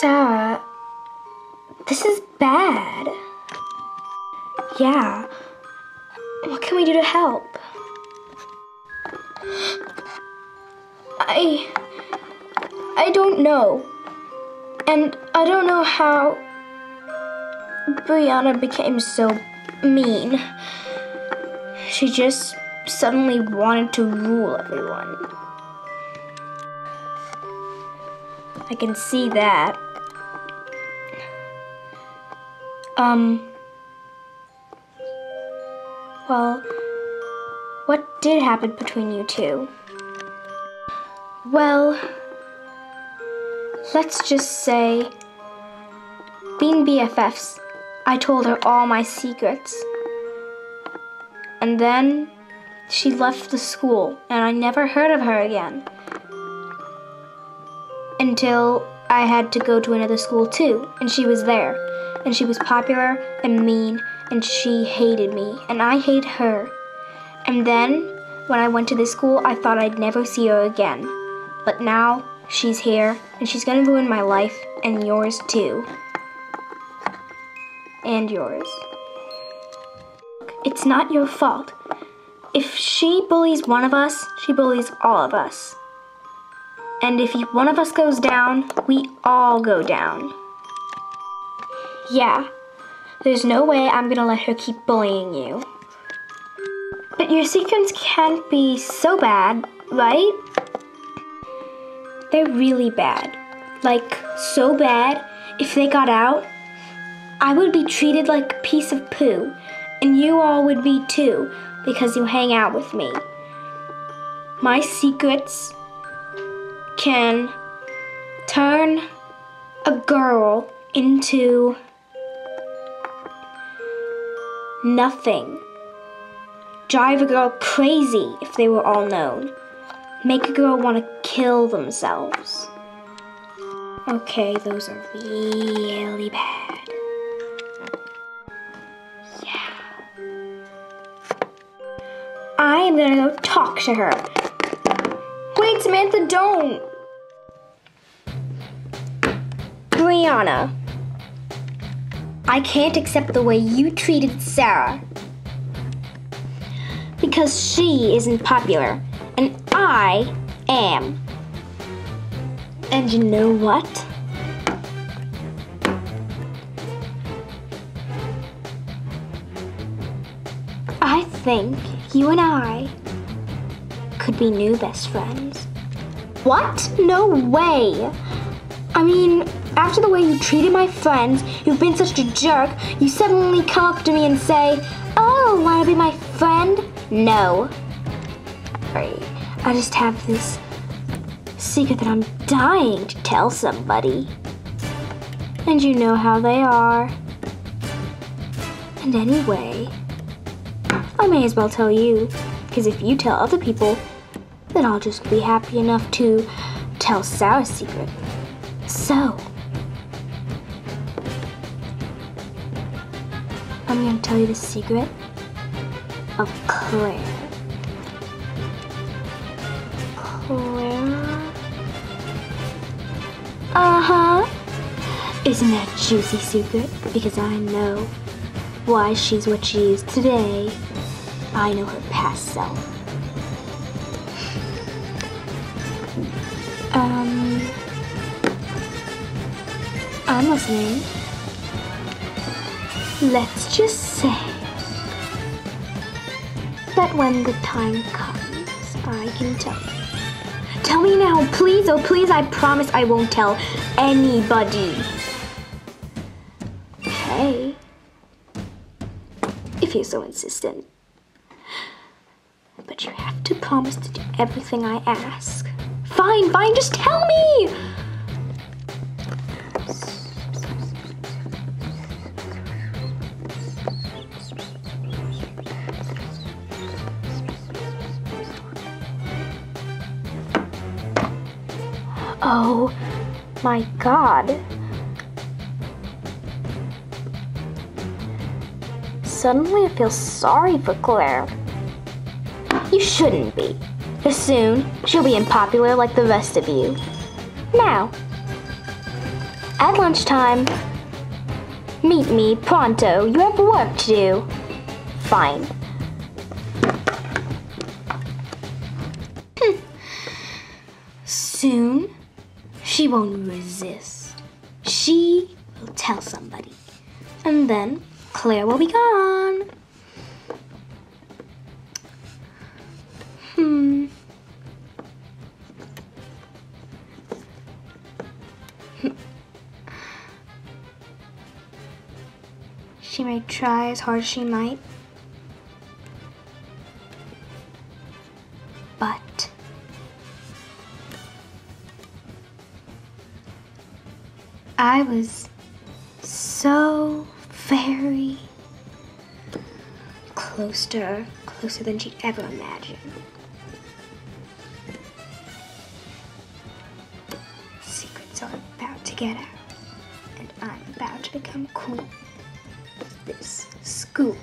Sarah, this is bad. Yeah. What can we do to help? I. I don't know. And I don't know how. Brianna became so mean. She just suddenly wanted to rule everyone. I can see that. Um. Well, what did happen between you two? Well, let's just say, being BFFs, I told her all my secrets. And then she left the school, and I never heard of her again. Until I had to go to another school too, and she was there. And she was popular and mean, and she hated me, and I hate her. And then, when I went to this school, I thought I'd never see her again. But now, she's here, and she's gonna ruin my life, and yours too. And yours. It's not your fault. If she bullies one of us, she bullies all of us. And if one of us goes down, we all go down. Yeah, there's no way I'm gonna let her keep bullying you. But your secrets can't be so bad, right? They're really bad. Like, so bad, if they got out, I would be treated like a piece of poo, and you all would be too, because you hang out with me. My secrets can turn a girl into nothing. Drive a girl crazy if they were all known. Make a girl want to kill themselves. Okay, those are really bad. Yeah. I am gonna go talk to her. Wait, Samantha, don't! Brianna, I can't accept the way you treated Sarah. Because she isn't popular, and I am. And you know what? I think you and I could be new best friends. What? No way! I mean, after the way you treated my friends, you've been such a jerk, you suddenly come up to me and say, Oh, wanna be my friend? No. Sorry, I just have this secret that I'm dying to tell somebody. And you know how they are. And anyway, I may as well tell you, because if you tell other people, then I'll just be happy enough to tell Sarah's secret. So, I'm to tell you the secret of Claire. Claire? Uh huh. Isn't that juicy secret? Because I know why she's what she is today. I know her past self. Um, I'm listening. Let's just say that when the time comes, I can tell you. Tell me now, please, oh please, I promise I won't tell anybody. Okay. If you're so insistent. But you have to promise to do everything I ask. Fine, fine, just tell me! Oh my god. Suddenly I feel sorry for Claire. You shouldn't be. For soon, she'll be unpopular like the rest of you. Now, at lunchtime, meet me pronto. You have work to do. Fine. Hmm. Soon, she won't resist. She will tell somebody. And then Claire will be gone. Hmm. She may try as hard as she might. I was so very close to her, closer than she'd ever imagined. Secrets are about to get out, and I'm about to become cool. This school